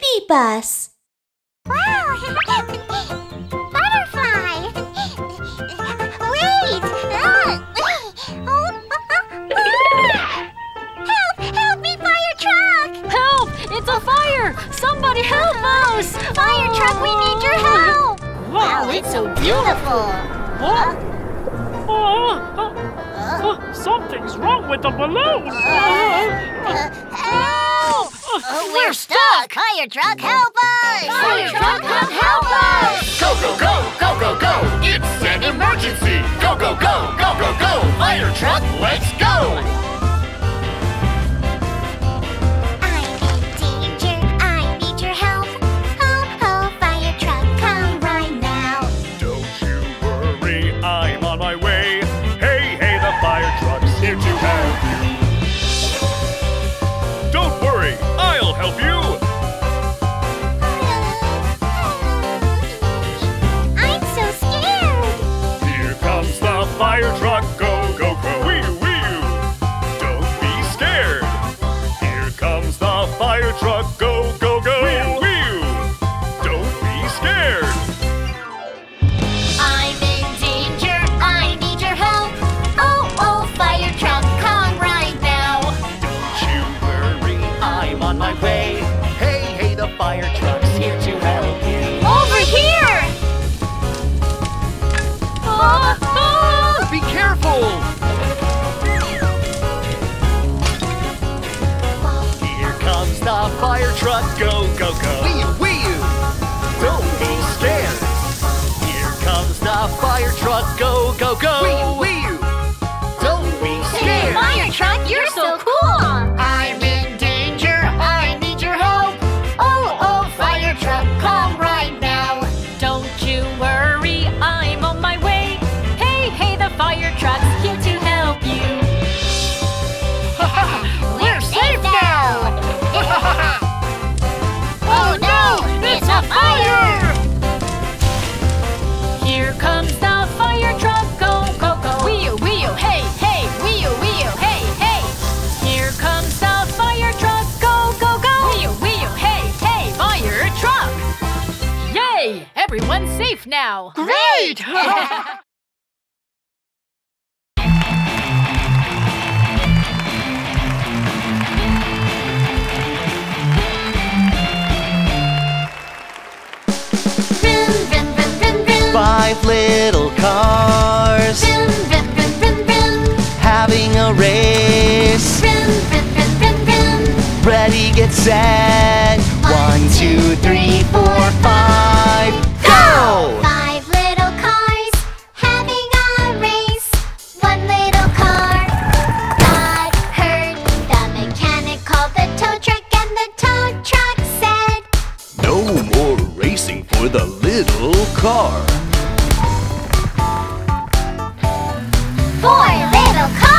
baby bus. Wow! Butterfly! Wait! help! Help me, fire truck! Help! It's a fire! Somebody help us! Fire truck, we need your help! Wow, it's so beautiful! Huh? Oh, oh, oh, Something's wrong with the balloon! Uh, uh, uh, uh Oh, we're, stuck. Fire truck, help us! Fire truck, truck, help us! Go, go, go, go, go, go! It's an emergency! Go, go, go, go, go, go! Fire truck, let's go! everyone's safe now. Great! Five little cars having a race. Ready, get set. One, two, three, four, five. little car. Four little cars.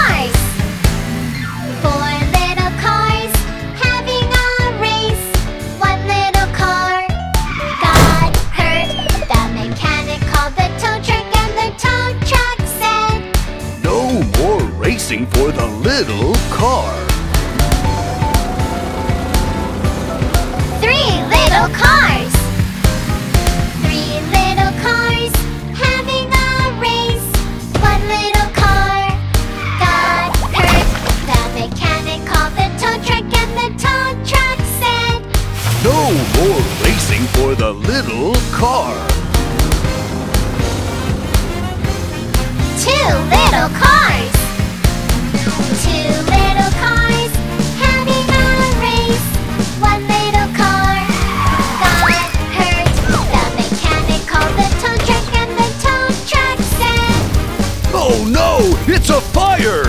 It's a fire!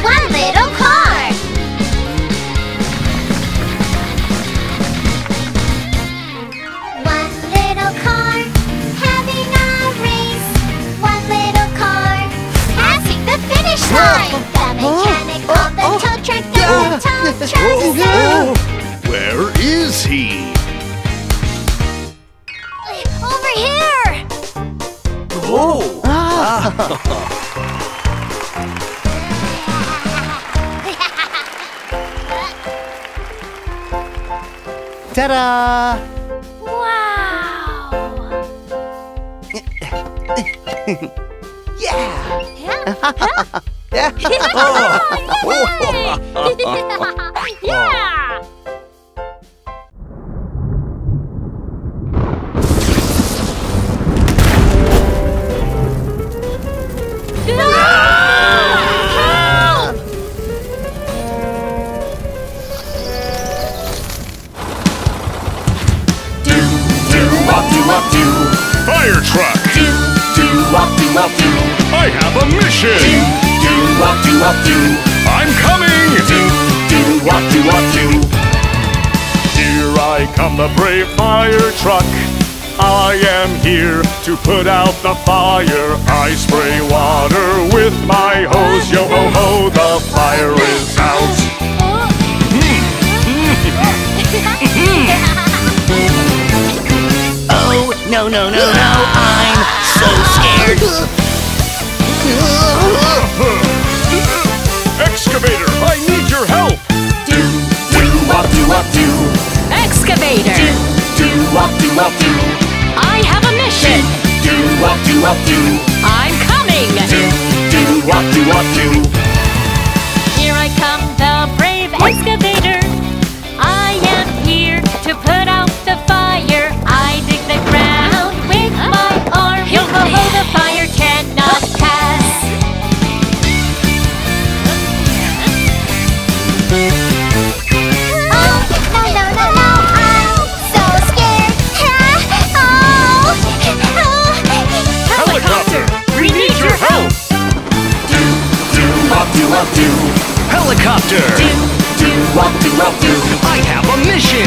One little car! One little car having a race. One little car passing the finish line. The mechanic oh, the tow truck, the oh, tow truck. Where is he? Ta-da! Wow! yeah! Huh? Yeah! oh. Fire truck! I have a mission! I'm coming! Here I come, the brave fire truck. I am here to put out the fire. I spray water with my hose. Yo ho ho, the fire is out. Mm. Mm. No, no, no, no, I'm so scared. Excavator, I need your help! Do, do, do, do, do. Excavator! Do, do, do, do, do. I have a mission! Do, do, do, do, do. I'm coming! Here Helicopter! I have a mission!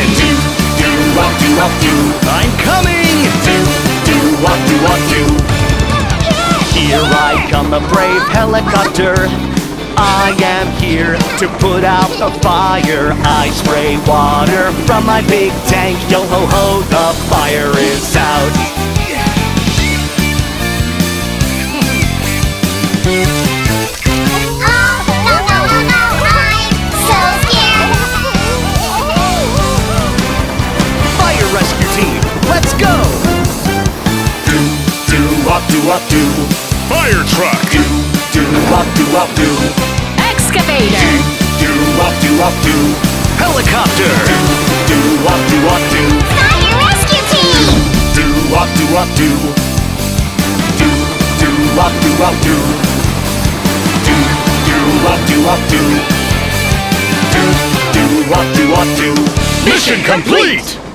I'm coming! Here I come, a brave helicopter. I am here to put out the fire. I spray water from my big tank. Yo ho ho, the fire is out. Fire truck! Excavator! Helicopter! Fire rescue team. Mission complete!